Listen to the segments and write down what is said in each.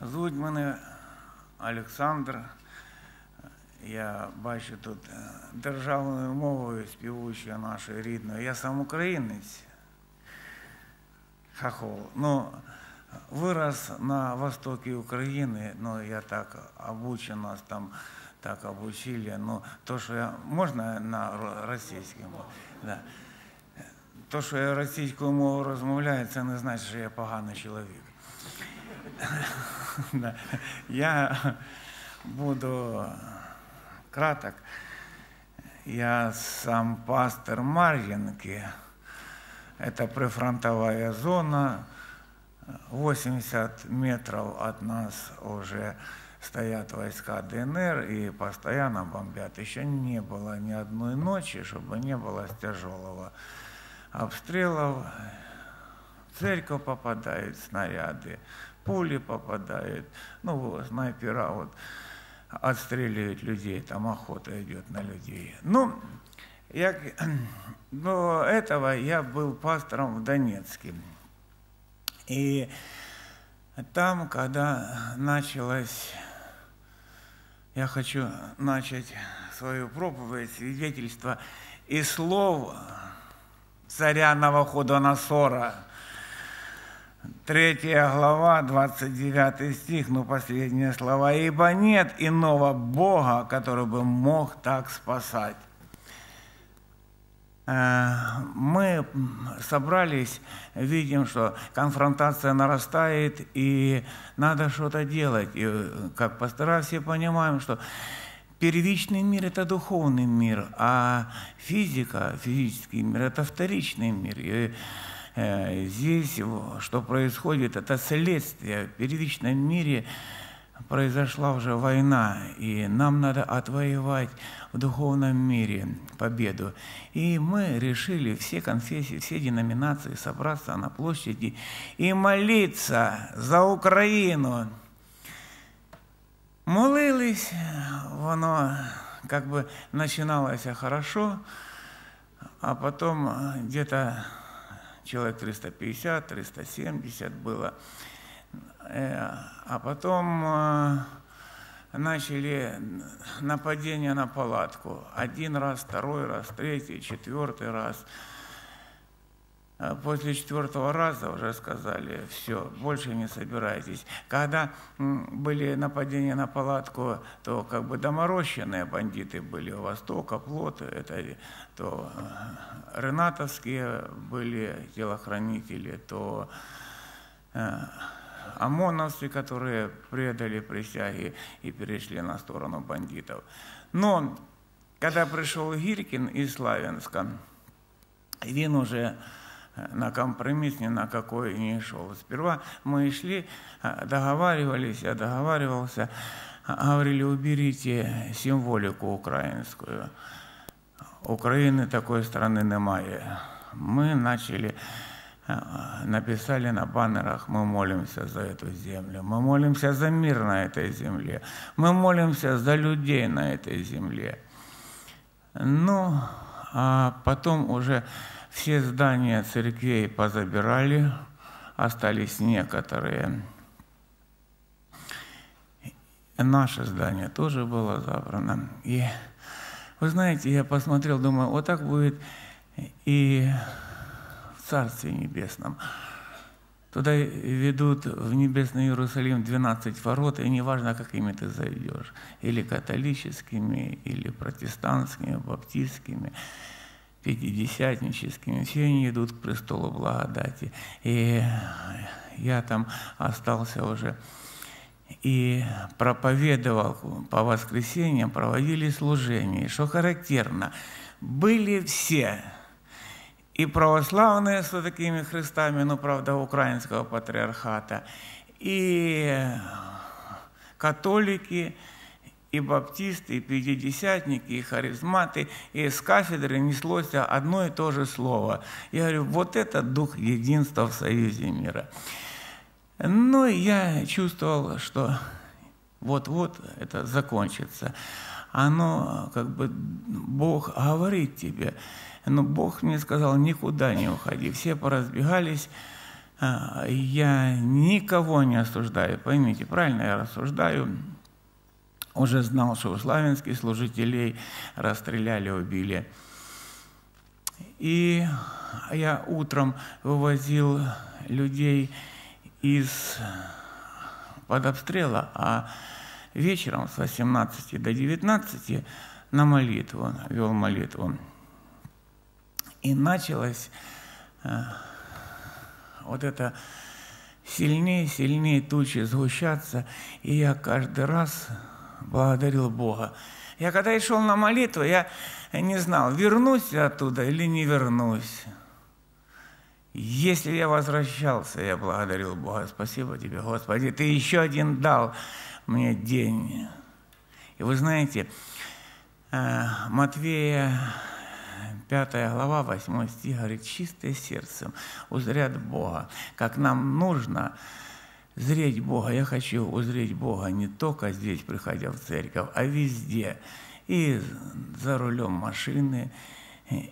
Звуть мене Олександр. Я бачу тут е, державною мовою співучою нашою рідною. Я сам українець. Хохол. Ну, вырос на востоке Украины, но я так обучен, нас там так обучили. Ну, то, что я... Можно на ро- російському? Да. То, що я російською мовою розмовляю, це не значить, що я поганий чоловік. Я буду краток. Я сам пастор Марьинки. Это прифронтовая зона. 80 метров от нас уже стоят войска ДНР и постоянно бомбят. Еще не было ни одной ночи, чтобы не было тяжелого обстрелов. Церковь попадают снаряды, пули попадают, ну, снайпера вот отстреливают людей, там охота идет на людей. Ну, я, до этого я был пастором в Донецке. И там, когда началось, я хочу начать свою проповедь, свидетельство из слов царя Новоходоносора, Третья глава, 29 стих, ну последние слова. «Ибо нет иного Бога, который бы мог так спасать». Э, Мы собрались, видим, что конфронтация нарастает, и надо что-то делать. И как пастора все понимаем, что первичный мир – это духовный мир, а физика, физический мир – это вторичный мир. И здесь что происходит, это следствие. В первичном мире произошла уже война, и нам надо отвоевать в духовном мире победу. И мы решили все конфессии, все деноминации собраться на площади и молиться за Украину. Молились, воно как бы начиналось хорошо, а потом где-то человек 350, 370 было. Э, А потом э, начали нападения на палатку. Один раз, второй раз, третий, четвертый раз. А После четвертого раза уже сказали, все, больше не собирайтесь. Когда были нападения на палатку, то как бы доморощенные бандиты были у востока, плоты, это то э, ренатовские были телохранители, то э, ОМОНовцы, которые предали присяги и перешли на сторону бандитов. Но когда пришел Гиркин из Славянска, він уже э, на компромисс ни на какой не шел. Сперва мы шли, э, договаривались, я договаривался, а, говорили, уберите символику украинскую. України такої страны немає. Мы начали э, написали на баннерах, мы молимся за эту землю, мы молимся за мир на этой земле, мы молимся за людей на этой земле. Ну, а потом уже все здания церквей позабирали, остались некоторые. Наше здание тоже было забрано. И вы знаете, я посмотрел, думаю, вот так будет и в Царстве Небесном. Туда ведут в Небесный Иерусалим 12 ворот, и неважно, какими ты зайдешь, или католическими, или протестантскими, баптистскими, пятидесятническими, все они идут к престолу благодати. И я там остался уже и проповедовал по воскресеньям, проводили служения. Что характерно, были все, и православные с такими христами, ну, правда, украинского патриархата, и католики, и баптисты, и пятидесятники, и харизматы, и с кафедры неслось одно и то же слово. Я говорю, вот это дух единства в союзе мира. Ну, и я чувствовал, что вот-вот это закончится. Оно, как бы, Бог говорит тебе. Но Бог мне сказал, никуда не уходи. Все поразбегались, А, я никого не осуждаю, поймите, правильно я рассуждаю. Уже знал, что у славянских служителей расстреляли, убили. И я утром вывозил людей из под обстрела, а вечером с 18 до 19 на молитву, вел молитву. И началось э, вот это сильнее, сильнее тучи сгущаться, и я каждый раз благодарил Бога. Я когда и шел на молитву, я не знал, вернусь я оттуда или не вернусь. Если я возвращался, я благодарил Бога. Спасибо тебе, Господи, ты еще один дал мне день. И вы знаете, э, Матвея 5 глава, 8 стих говорит, чистое сердцем узрят Бога. Как нам нужно зреть Бога. Я хочу узреть Бога не только здесь, приходя в церковь, а везде. И за рулем машины,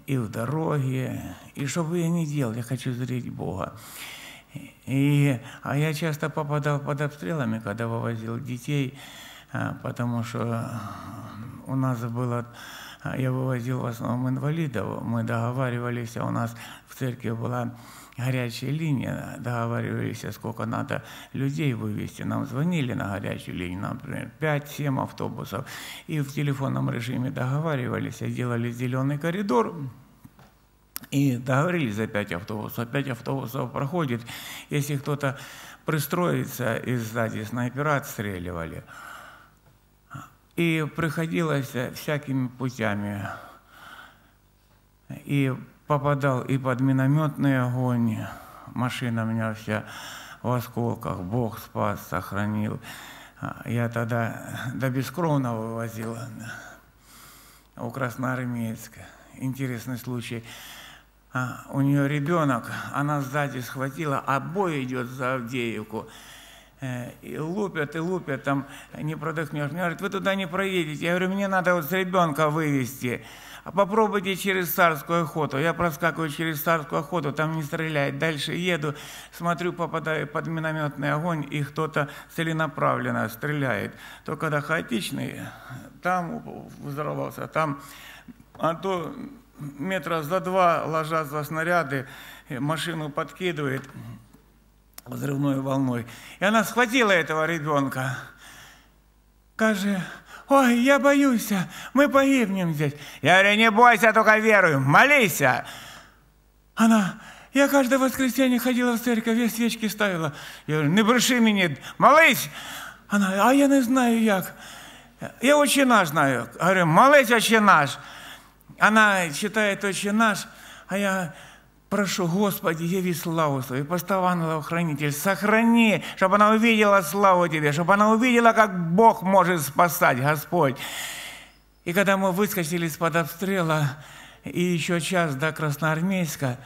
и в дороге. И что бы я ни делал, я хочу зреть Бога. И, а я часто попадал под обстрелами, когда вывозил детей, а, потому что у нас было а, я вывозил в основном инвалидов. Мы договаривались, а у нас в церкви была горячая линия, договаривались, сколько надо людей вывести. Нам звонили на горячую линию, например, 5-7 автобусов. И в телефонном режиме договаривались, делали зеленый коридор, и договорились за 5 автобусов. 5 автобусов проходит. Если кто-то пристроится и сзади снайпера отстреливали – и приходилось всякими путями. И попадал и под минометный огонь. Машина у меня вся в осколках. Бог спас, сохранил. Я тогда до Бескровного вывозил у Красноармейска. Интересный случай. А, у нее ребенок, она сзади схватила, а бой идет за Авдеевку. Э, и лупят, и лупят, там не продохнешь. Мне говорят, вы туда не проедете. Я говорю, мне надо вот с ребенка вывести. А попробуйте через царскую охоту. Я проскакиваю через царскую охоту, там не стреляет. Дальше еду, смотрю, попадаю под минометный огонь, и кто-то целенаправленно стреляет. То когда хаотичный, там взорвался, там, а то метра за два ложатся снаряды, машину подкидывает взрывной волной. И она схватила этого ребенка. Каже, ой, я боюсь, мы погибнем здесь. Я говорю, не бойся, только веруй, молись. Она, я каждое воскресенье ходила в церковь, я свечки ставила. Я говорю, не бреши меня, молись. Она, а я не знаю як. Я очень наш знаю. Говорю, молись, отче наш. Она читает отче наш, а я Прошу, Господи, яви славу свою, поставь ангелов-хранитель, сохрани, чтобы она увидела славу Тебе, чтобы она увидела, как Бог может спасать, Господь. И когда мы выскочили из-под обстрела, и еще час до Красноармейска,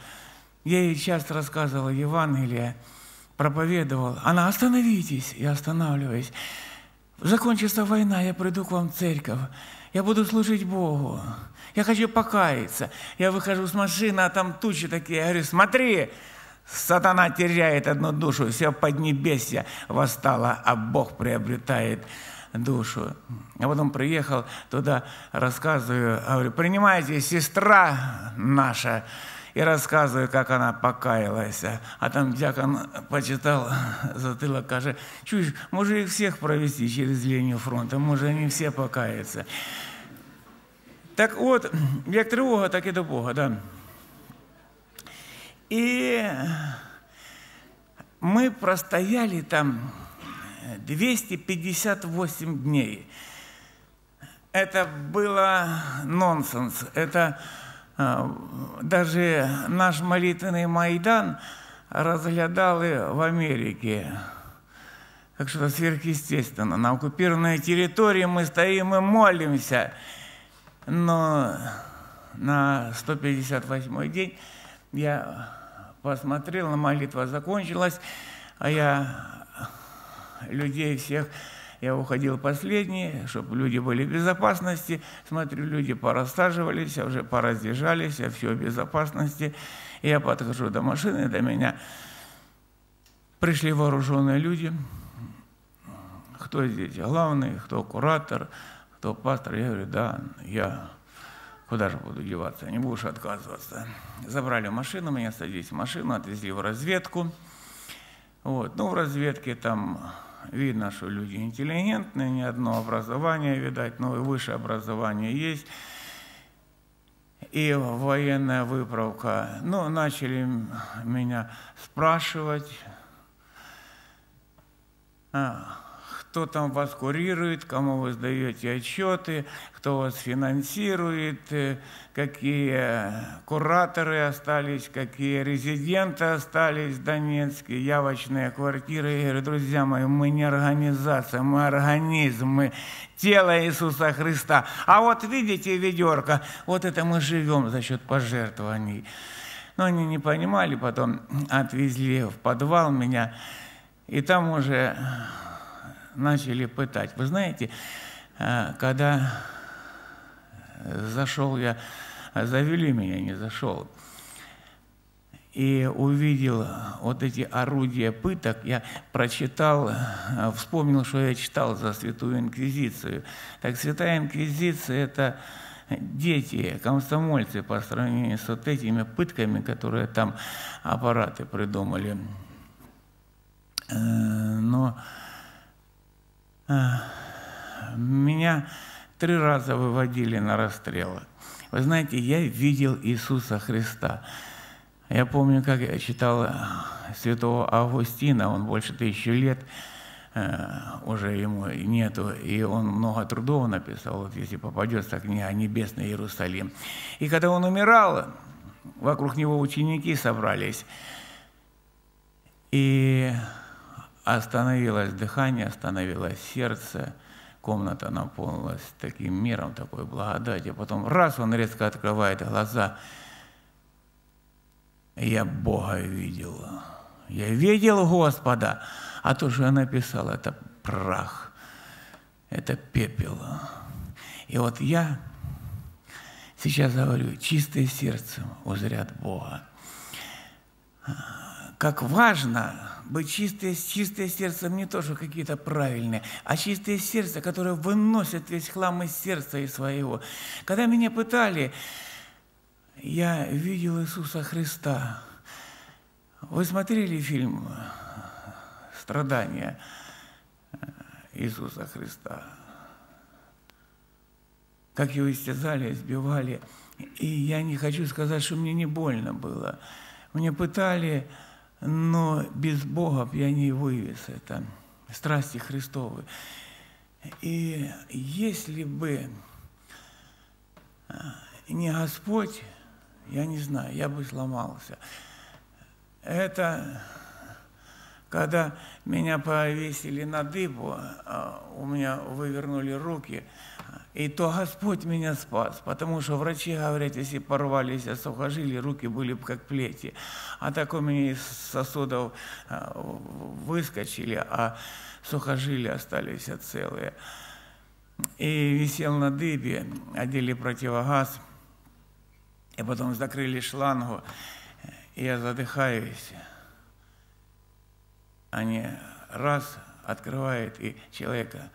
я ей часто рассказывал Евангелие, проповедовал. Она, остановитесь, я останавливаюсь. Закончится война, я приду к вам в церковь. Я буду служить Богу. Я хочу покаяться. Я выхожу с машины, а там тучи такие. Я говорю, смотри, сатана теряет одну душу, все поднебесье восстало, а Бог приобретает душу. А потом приехал туда, рассказываю, говорю, принимайте, сестра наша, и рассказываю, как она покаялась. А там дьякон почитал затылок, каже, чуешь, может их всех провести через линию фронта, может они все покаяться. Так от, як тривога, так і до Бога. Да. И мы простояли там 258 дней. Это было нонсенс. Это а, даже наш молитвенный Майдан разглядали в Америке. Как что-то сверхъестественно. На оккупированной территории мы стоим и молимся – но на 158 день я посмотрел, молитва закончилась, а я людей всех, я уходил последний, чтобы люди были в безопасности. Смотрю, люди порассаживались, уже поразъезжались, все в безопасности. И я подхожу до машины, до меня Пришли вооруженные люди. Кто здесь главный, кто куратор, кто пастор. Я говорю, да, я куда же буду деваться, не будешь отказываться. Забрали машину, меня садились в машину, отвезли в разведку. Вот. Ну, в разведке там видно, что люди интеллигентные, ни одно образование, видать, но и высшее образование есть. И военная выправка. Ну, начали меня спрашивать, а, кто там вас курирует, кому вы сдаете отчеты, кто вас финансирует, э, какие кураторы остались, какие резиденты остались в Донецке, явочные квартиры. Я говорю, друзья мои, мы не организация, мы организм, мы тело Иисуса Христа. А вот видите ведерко, вот это мы живем за счет пожертвований. Но они не понимали, потом отвезли в подвал меня, и там уже начали пытать. Вы знаете, э, когда зашел я, завели меня, не зашел, и увидел вот эти орудия пыток, я прочитал, э, вспомнил, что я читал за Святую Инквизицию. Так Святая Инквизиция – это дети, комсомольцы по сравнению с вот этими пытками, которые там аппараты придумали. Э, но меня три раза выводили на расстрелы. Вы знаете, я видел Иисуса Христа. Я помню, как я читал э, святого Августина, он больше тысячи лет, э, уже ему нету, и он много трудов написал, вот если попадется книга «Небесный Иерусалим». И когда он умирал, вокруг него ученики собрались, и Остановилось дыхание, остановилось сердце, комната наполнилась таким миром, такой благодатью. Потом раз он резко открывает глаза. Я Бога видел. Я видел Господа. А то, что я написал, это прах, это пепел. И вот я сейчас говорю, чистое сердце узрят Бога. Как важно быть чистое, чистое сердцем не то, что какие-то правильные, а чистое сердце, которое выносит весь хлам из сердца и своего. Когда меня пытали, я видел Иисуса Христа. Вы смотрели фильм «Страдания» Иисуса Христа? Как его истязали, избивали. И я не хочу сказать, что мне не больно было. Мне пытали, но без Бога я не вывез это, страсти Христовы. И если бы а, не Господь, я не знаю, я бы сломался. Это когда меня повесили на дыбу, а, у меня вывернули руки – и то Господь меня спас, потому что врачи говорят, если порвались сухожилия, руки были бы как плети. А так у меня из сосудов а, выскочили, а сухожилия остались целые. И висел на дыбе, одели противогаз, и потом закрыли шлангу, и я задыхаюсь. Они раз открывают, и человека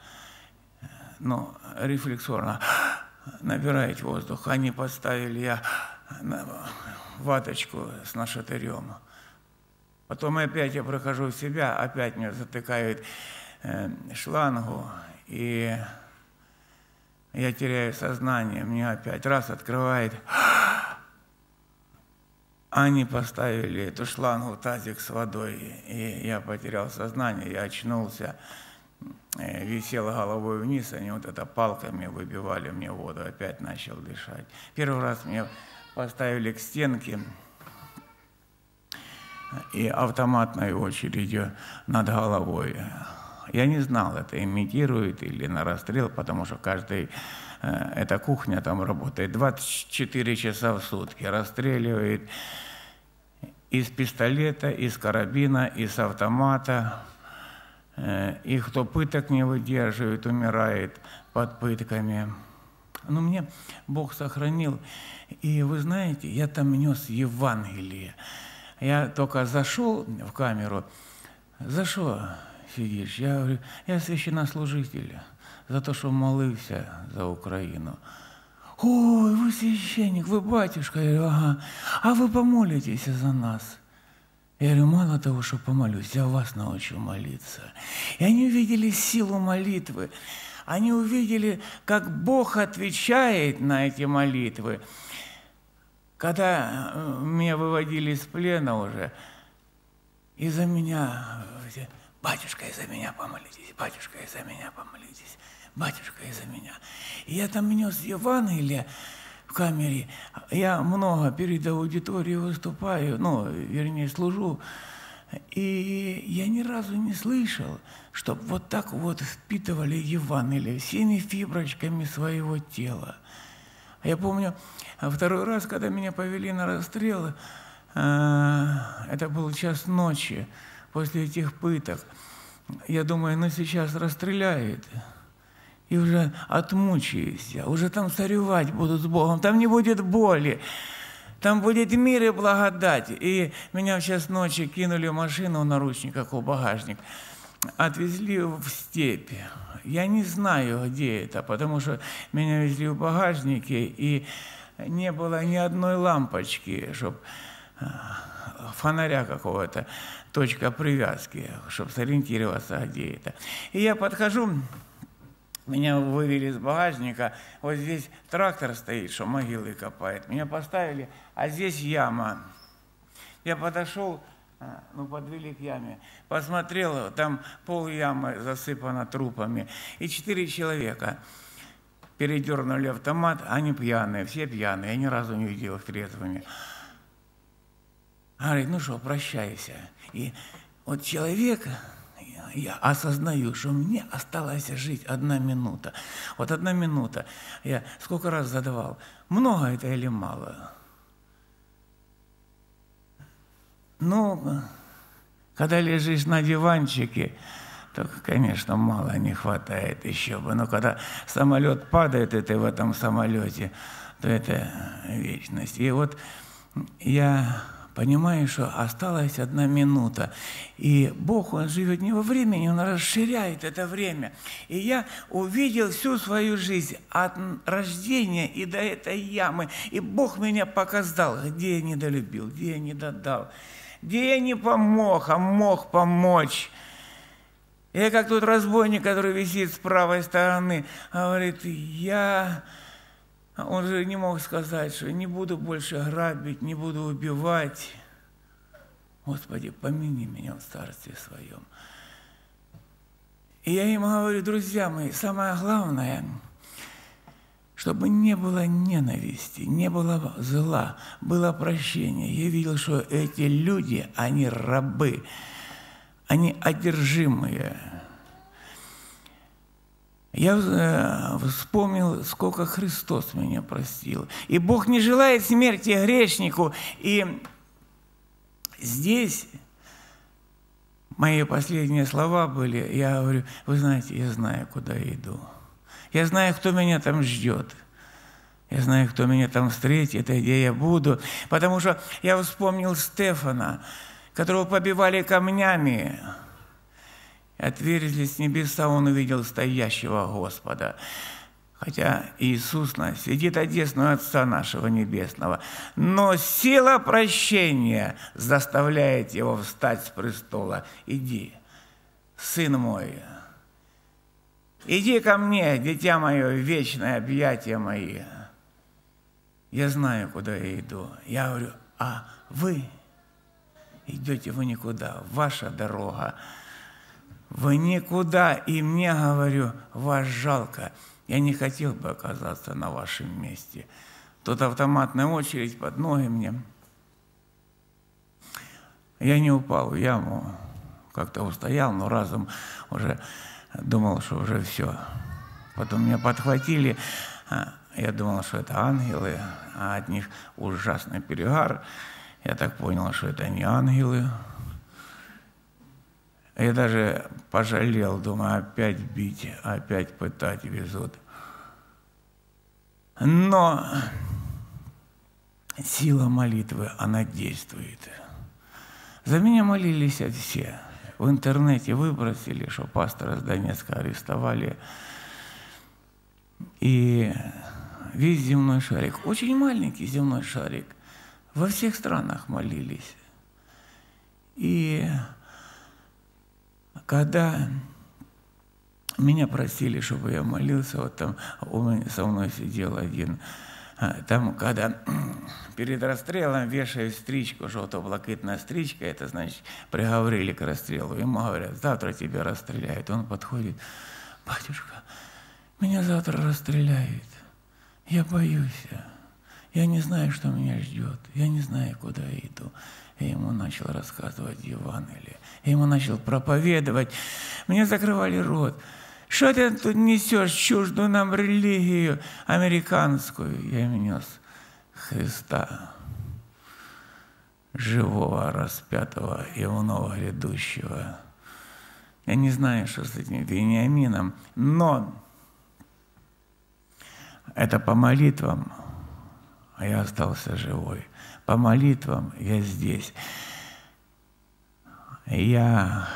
ну, рефлексорно набирает воздух. Они поставили я ваточку с нашатырем. Потом опять я прохожу в себя, опять меня затыкают э, шлангу, и я теряю сознание, мне опять раз открывает. Они поставили эту шлангу, тазик с водой, и я потерял сознание, я очнулся. Э, висела головой вниз, они вот это палками выбивали мне воду, опять начал дышать. Первый раз мне поставили к стенке и автоматной очередью над головой. Я не знал, это имитирует или на расстрел, потому что каждый, э, эта кухня там работает 24 часа в сутки, расстреливает из пистолета, из карабина, из автомата, и кто пыток не выдерживает, умирает под пытками. Но мне Бог сохранил. И вы знаете, я там нес Евангелие. Я только зашел в камеру, за що сидиш? Я говорю, я священнослужитель, за то, що молився за Україну. Ой, вы священник, вы батюшка. Я говорю, ага. А вы помолитесь за нас. Я говорю, мало того, что помолюсь, я вас научу молиться. И они увидели силу молитвы. Они увидели, как Бог отвечает на эти молитвы. Когда э, меня выводили из плена уже, из-за меня, батюшка, из-за меня помолитесь, батюшка, из-за меня помолитесь, батюшка, из-за меня. И я там нес Евангелие камере, я много перед аудиторией выступаю, ну, вернее, служу, и я ни разу не слышал, чтобы вот так вот впитывали Евангелие всеми фиброчками своего тела. Я помню, второй раз, когда меня повели на расстрел, э, это был час ночи после этих пыток. Я думаю, ну сейчас расстреляет. И уже отмучаюсь я, уже там царевать буду с Богом, там не будет боли. Там будет мир и благодать. И меня в час ночи кинули в машину в наручниках, в багажник. Отвезли в степь. Я не знаю, где это, потому что меня везли в багажнике, и не было ни одной лампочки, чтобы фонаря какого-то, точка привязки, чтобы сориентироваться, где это. И я подхожу, меня вывели из багажника, вот здесь трактор стоит, что могилы копает. Меня поставили, а здесь яма. Я подошел, а, ну, подвели к яме, посмотрел, там пол ямы засыпано трупами. И четыре человека передернули автомат, они пьяные, все пьяные, я ни разу не видел их трезвыми. Говорит, ну что, прощайся. И вот человек я осознаю, что мне осталась жить одна минута. Вот одна минута. Я сколько раз задавал, много это или мало? Ну, когда лежишь на диванчике, то, конечно, мало не хватает еще бы. Но когда самолет падает, и ты в этом самолете, то это вечность. И вот я понимаю, что осталась одна минута. И Бог, Он живет не во времени, Он расширяет это время. И я увидел всю свою жизнь от рождения и до этой ямы. И Бог меня показал, где я недолюбил, где я не додал, где я не помог, а мог помочь. Я как тот разбойник, который висит с правой стороны, говорит, я он же не мог сказать, что не буду больше грабить, не буду убивать. Господи, помяни меня в Царстве Своем. И я им говорю, друзья мои, самое главное, чтобы не было ненависти, не было зла, было прощение. Я видел, что эти люди, они рабы, они одержимые. Я э, вспомнил, сколько Христос меня простил. И Бог не желает смерти грешнику. И здесь мои последние слова были, я говорю, вы знаете, я знаю, куда я иду. Я знаю, кто меня там ждет. Я знаю, кто меня там встретит, и где я буду. Потому что я вспомнил Стефана, которого побивали камнями. Отверзлись небеса, он увидел стоящего Господа. Хотя Иисус нас сидит одесную Отца нашего Небесного. Но сила прощения заставляет его встать с престола. Иди, сын мой, иди ко мне, дитя мое, вечное объятие мои. Я знаю, куда я иду. Я говорю, а вы идете вы никуда, ваша дорога – вы никуда, и мне, говорю, вас жалко. Я не хотел бы оказаться на вашем месте. Тут автоматная очередь под ноги мне. Я не упал в яму, как-то устоял, но разом уже думал, что уже все. Потом меня подхватили, а, я думал, что это ангелы, а от них ужасный перегар. Я так понял, что это не ангелы, я даже пожалел, думаю, опять бить, опять пытать везут. Но сила молитвы, она действует. За меня молились все. в интернете выбросили, что пастора с Донецка арестовали. И весь земной шарик, очень маленький земной шарик, во всех странах молились. И когда меня просили, чтобы я молился, вот там меня, со мной сидел один, а, там, когда перед расстрелом вешают стричку, желто-блакитная стричка, это значит, приговорили к расстрелу. Ему говорят, завтра тебя расстреляют. Он подходит, батюшка, меня завтра расстреляют. Я боюсь. Я не знаю, что меня ждет. Я не знаю, куда я иду. Я ему начал рассказывать Евангелие. Я ему начал проповедовать. Мне закрывали рот. Что ты тут несешь чуждую нам религию американскую? Я им нес Христа, живого, распятого и вновь грядущего. Я не знаю, что с этим Вениамином, но это по молитвам, а я остался живой. По молитвам я здесь. Я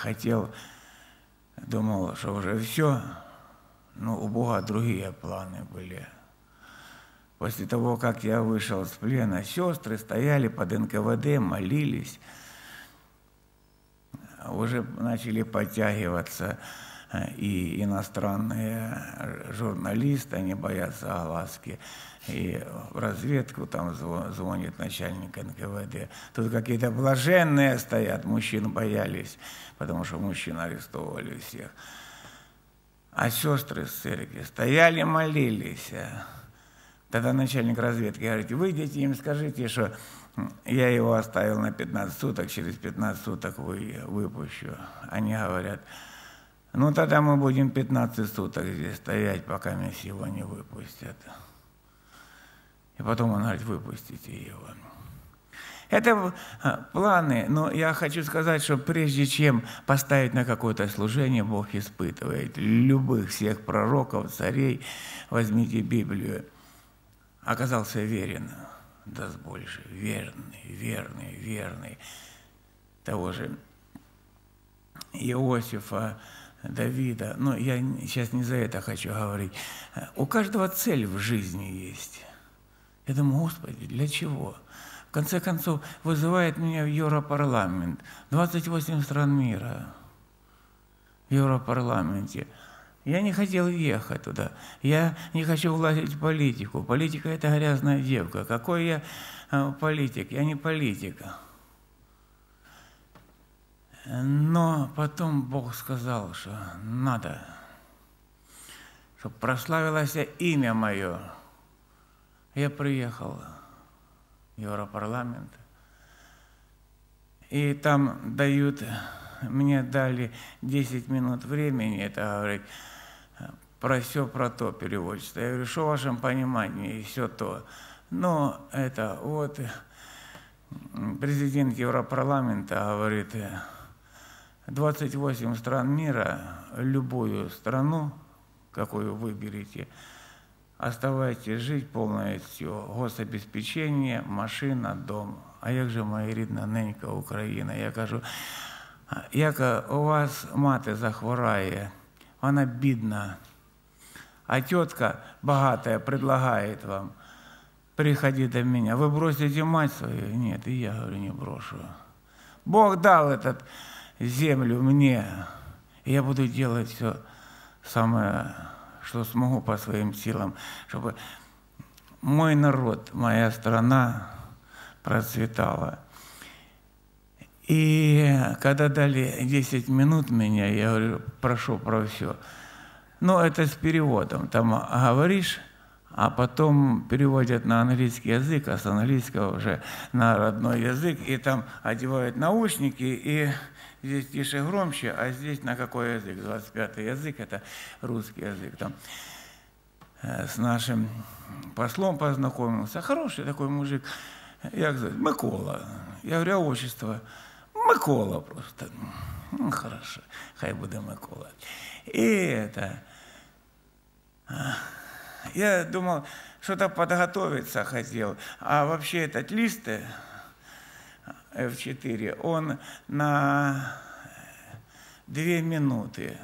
хотел думал, что уже все, но у Бога другие планы были. После того, как я вышел с плена, сестры стояли под НКВД, молились, уже начали подтягиваться э, и иностранные журналисты, они боятся огласки. И в разведку там звонит начальник НКВД. Тут какие-то блаженные стоят, мужчин боялись потому что мужчин арестовывали всех. А сестры с церкви стояли, молились. Тогда начальник разведки говорит, выйдите им, скажите, что я его оставил на 15 суток, через 15 суток вы, выпущу. Они говорят, ну тогда мы будем 15 суток здесь стоять, пока меня его не выпустят. И потом он говорит, выпустите его. Это а, планы, но я хочу сказать, что прежде чем поставить на какое-то служение, Бог испытывает любых всех пророков, царей. Возьмите Библию. Оказался верен, даст больше, верный, верный, верный. Того же Иосифа, Давида. Но я сейчас не за это хочу говорить. У каждого цель в жизни есть. Я думаю, Господи, для чего? конце концов, вызывает меня в Европарламент. 28 стран мира в Европарламенте. Я не хотел ехать туда. Я не хочу влазить в политику. Политика – это грязная девка. Какой я э, политик? Я не политик. Но потом Бог сказал, что надо, чтобы прославилось имя мое. Я приехал Европарламента. И там дают, мне дали 10 минут времени, это говорить, про все про то переводчество. Я говорю, что в вашем понимании все то. Но это вот президент Европарламента говорит, 28 стран мира, любую страну, какую выберете, Оставайтесь жить повністю гособезпечення, машина, дом. А як же моя рідна ненька Україна? Я кажу, як у вас мати захворає, вона бідна, а тетка богатая предлагает вам, приходи до меня. Вы бросите мать свою? Нет, и я говорю, не брошу. Бог дал этот землю мне, и я буду делать все самое что смогу по своим силам, чтобы мой народ, моя страна процветала. И когда дали 10 минут меня, я говорю, прошу про все. Но это с переводом. Там говоришь, а потом переводят на английский язык, а с английского уже на родной язык, и там одевают наушники, и здесь тише громче, а здесь на какой язык? 25 язык, это русский язык. Там э, с нашим послом познакомился. Хороший такой мужик. Я говорю, Микола. Я говорю, а отчество? Микола просто. Ну, хорошо, хай буде Микола. И это... Я думал, что-то подготовиться хотел. А вообще этот лист F4, он на две минуты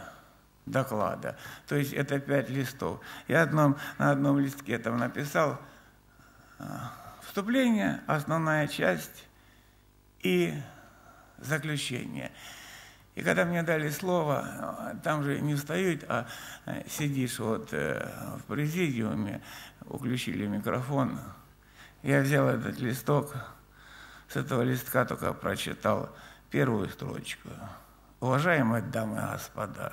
доклада. То есть это пять листов. Я одном, на одном листке там написал а, вступление, основная часть и заключение. И когда мне дали слово, там же не встают, а э, сидишь вот э, в президиуме, включили микрофон. Я взял этот листок, с этого листка только прочитал первую строчку. Уважаемые дамы и господа,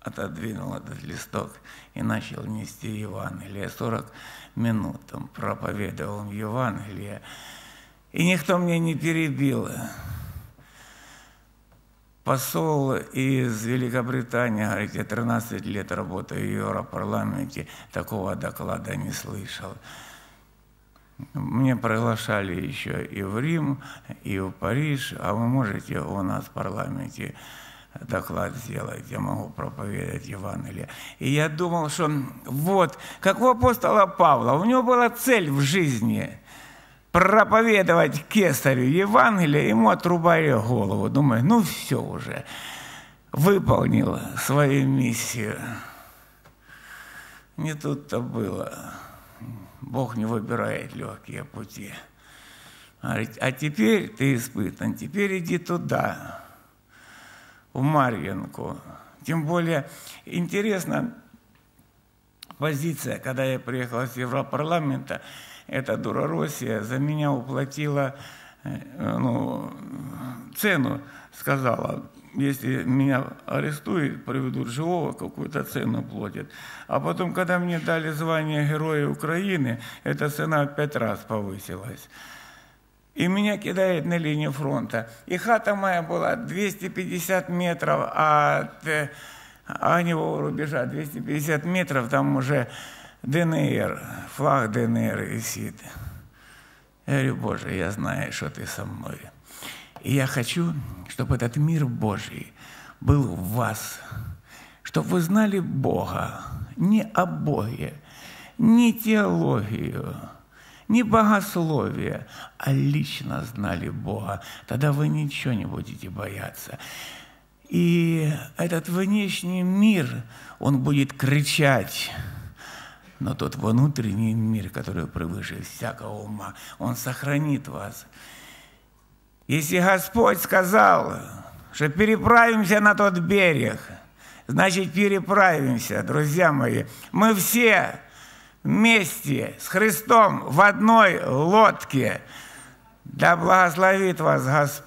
отодвинул этот листок и начал нести Евангелие. 40 минут там проповедовал Евангелие. И никто мне не перебил. Посол из Великобритании, говорит, я 13 лет работаю в Европарламенте, такого доклада не слышал. Мне приглашали еще и в Рим, и в Париж, а вы можете у нас в парламенте доклад сделать, я могу проповедовать Евангелие. И я думал, что вот, как у апостола Павла, у него была цель в жизни проповедовать кесарю Евангелие, ему отрубали голову. Думаю, ну все уже, выполнил свою миссию. Не тут-то было. Бог не выбирает легкие пути. Говорит, а теперь ты испытан, теперь иди туда в Марьинку. Тем более интересна позиция, когда я приехал из Европарламента, эта дура Россия за меня уплатила э, ну, цену, сказала, если меня арестуют, приведут живого, какую-то цену платят. А потом, когда мне дали звание Героя Украины, эта цена пять раз повысилась. И меня кидает на линию фронта. И хата моя была 250 метров от огневого рубежа. 250 метров, там уже ДНР, флаг ДНР висит. Я говорю, Боже, я знаю, что ты со мной. И я хочу, чтобы этот мир Божий был в вас, чтобы вы знали Бога, не о Боге, не теологию, не богословие, а лично знали Бога. Тогда вы ничего не будете бояться. И этот внешний мир, он будет кричать, но тот внутренний мир, который превыше всякого ума, он сохранит вас. Если Господь сказал, что переправимся на тот берег, значит переправимся, друзья мои. Мы все вместе с Христом в одной лодке. Да благословит вас Господь.